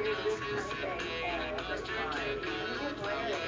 This the you.